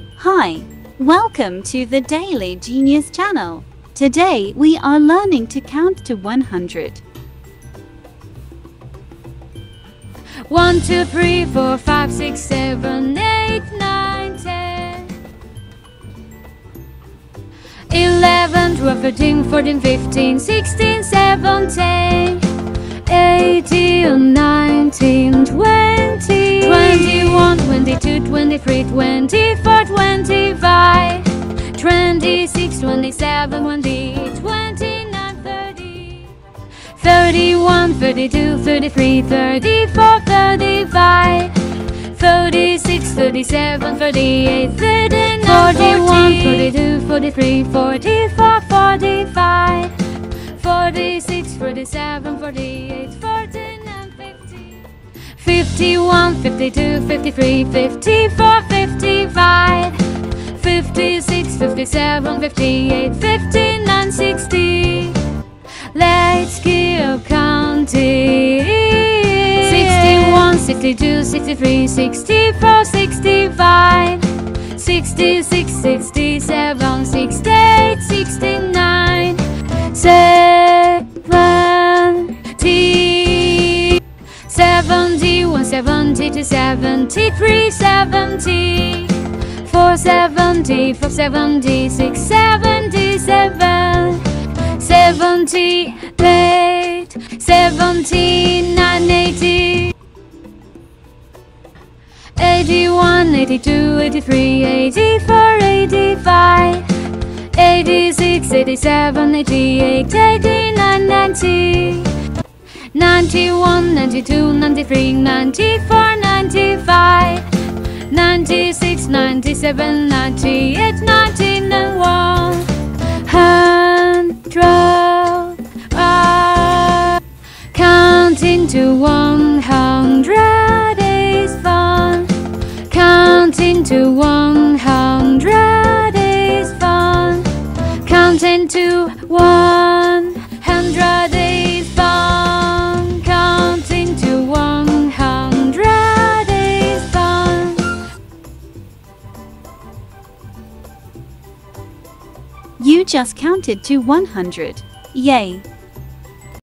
Hi, welcome to the Daily Genius channel. Today we are learning to count to 100. One, two, three, four, five, six, seven, eight, nine, ten. Eleven, twelve, thirteen, fourteen, fifteen, sixteen, seventeen, eighteen, nineteen, twenty, twenty-one, twenty-two, twenty-three, twenty-four, twenty-five, twenty-six, twenty-seven, twenty-eight, twenty-nine, thirty. 31, 32, 33, 34, 35, 36, 37, 38, 39, 41, 42, 43, 44, 45, 46, 47, 48, 49, 50, 51, 52, 53, 54, 57, 58, 59, 60. Let's keep counting. 61, 62, 63, 64, 65 66, 67, 68, 69 70 71, 72, 73, 70 4, 74, 76, 77 78, 79, 80, 81, 82, 83, 84, 85, 86, 87, 88, 89, 90, 91, 92, 93, 94, 95, 96, 97, 98, 99, 100 uh, Counting to 100 is fun. Counting to 100 is fun. Counting to 100 You just counted to 100. Yay!